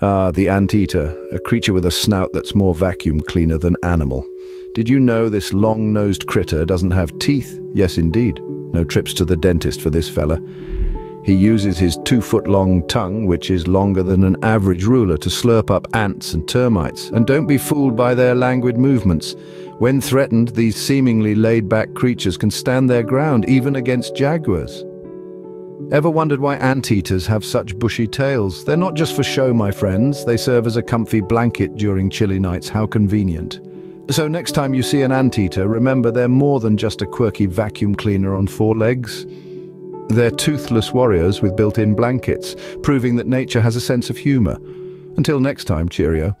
Ah, the anteater, a creature with a snout that's more vacuum cleaner than animal. Did you know this long-nosed critter doesn't have teeth? Yes, indeed. No trips to the dentist for this fella. He uses his two-foot-long tongue, which is longer than an average ruler, to slurp up ants and termites. And don't be fooled by their languid movements. When threatened, these seemingly laid-back creatures can stand their ground, even against jaguars. Ever wondered why anteaters have such bushy tails? They're not just for show, my friends. They serve as a comfy blanket during chilly nights. How convenient. So next time you see an anteater, remember they're more than just a quirky vacuum cleaner on four legs. They're toothless warriors with built-in blankets, proving that nature has a sense of humor. Until next time, cheerio.